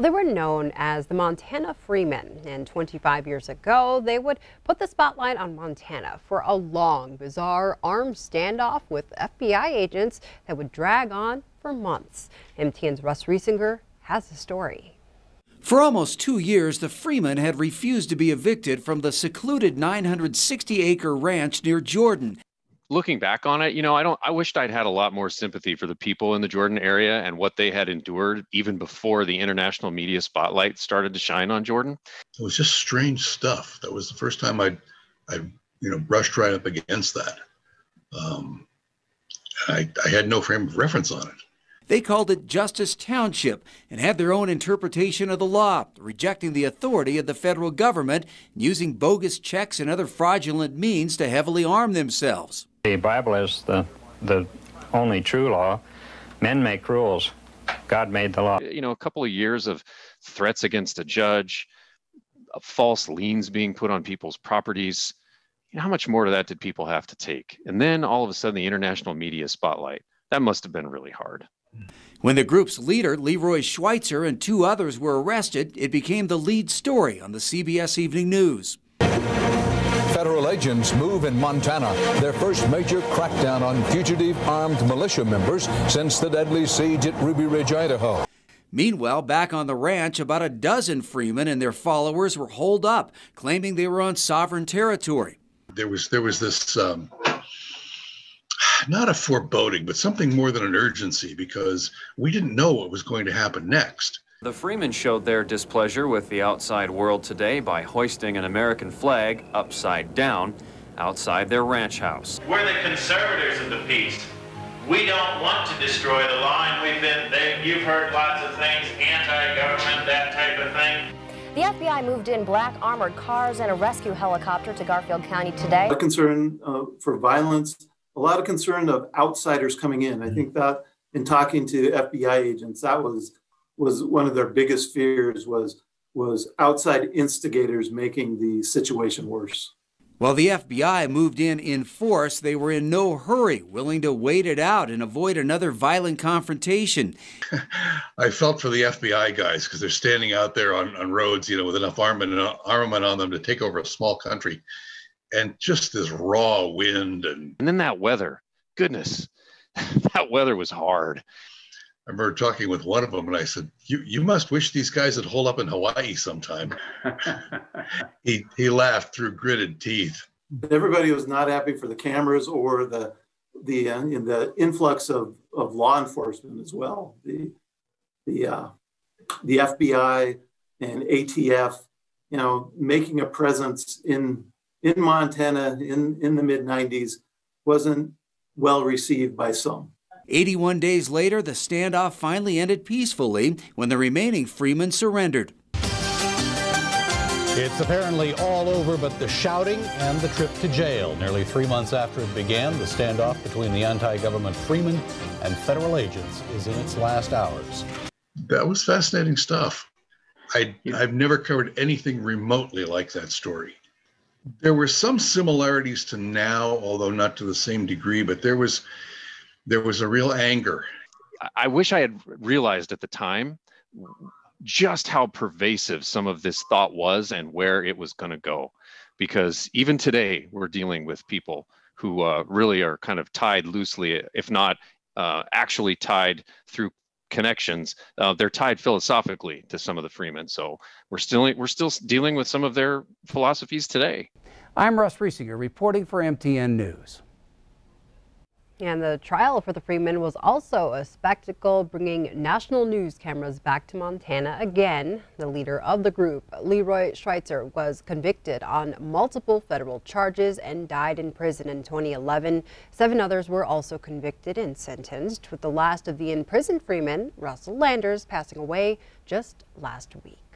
Well, they were known as the Montana Freemen, and 25 years ago, they would put the spotlight on Montana for a long, bizarre armed standoff with FBI agents that would drag on for months. MTN's Russ Riesinger has the story. For almost two years, the Freemen had refused to be evicted from the secluded 960 acre ranch near Jordan looking back on it, you know, I don't, I wished I'd had a lot more sympathy for the people in the Jordan area and what they had endured even before the international media spotlight started to shine on Jordan. It was just strange stuff. That was the first time I'd, I, you know, brushed right up against that. Um, I, I had no frame of reference on it. They called it Justice Township and had their own interpretation of the law, rejecting the authority of the federal government and using bogus checks and other fraudulent means to heavily arm themselves. The Bible is the, the only true law. Men make rules. God made the law. You know, a couple of years of threats against a judge, uh, false liens being put on people's properties. You know, how much more to that did people have to take? And then all of a sudden, the international media spotlight. That must have been really hard. When the group's leader, Leroy Schweitzer, and two others were arrested, it became the lead story on the CBS Evening News federal agents move in Montana, their first major crackdown on fugitive armed militia members since the deadly siege at Ruby Ridge, Idaho. Meanwhile, back on the ranch, about a dozen Freemen and their followers were holed up, claiming they were on sovereign territory. There was there was this um, not a foreboding, but something more than an urgency because we didn't know what was going to happen next. The Freemen showed their displeasure with the outside world today by hoisting an American flag upside down outside their ranch house. We're the conservators of the peace. We don't want to destroy the law, and we've been, they, you've heard lots of things, anti-government, that type of thing. The FBI moved in black armored cars and a rescue helicopter to Garfield County today. A concern uh, for violence, a lot of concern of outsiders coming in. I think that in talking to FBI agents, that was was one of their biggest fears was was outside instigators making the situation worse. While the FBI moved in in force, they were in no hurry, willing to wait it out and avoid another violent confrontation. I felt for the FBI guys because they're standing out there on, on roads, you know, with enough armament, armament on them to take over a small country. And just this raw wind and and then that weather. Goodness, that weather was hard. I remember talking with one of them, and I said, "You you must wish these guys would hold up in Hawaii sometime." he he laughed through gritted teeth. Everybody was not happy for the cameras or the the uh, in the influx of, of law enforcement as well. The the uh, the FBI and ATF, you know, making a presence in in Montana in in the mid '90s wasn't well received by some. 81 days later, the standoff finally ended peacefully when the remaining Freemen surrendered. It's apparently all over but the shouting and the trip to jail. Nearly three months after it began, the standoff between the anti-government Freemen and federal agents is in its last hours. That was fascinating stuff. I, I've never covered anything remotely like that story. There were some similarities to now, although not to the same degree, but there was there was a real anger. I wish I had realized at the time just how pervasive some of this thought was and where it was going to go. Because even today, we're dealing with people who uh, really are kind of tied loosely, if not uh, actually tied through connections. Uh, they're tied philosophically to some of the Freemen. So we're still we're still dealing with some of their philosophies today. I'm Russ Riesinger reporting for MTN News. And the trial for the Freemen was also a spectacle, bringing national news cameras back to Montana again. The leader of the group, Leroy Schweitzer, was convicted on multiple federal charges and died in prison in 2011. Seven others were also convicted and sentenced, with the last of the imprisoned Freemen, Russell Landers, passing away just last week.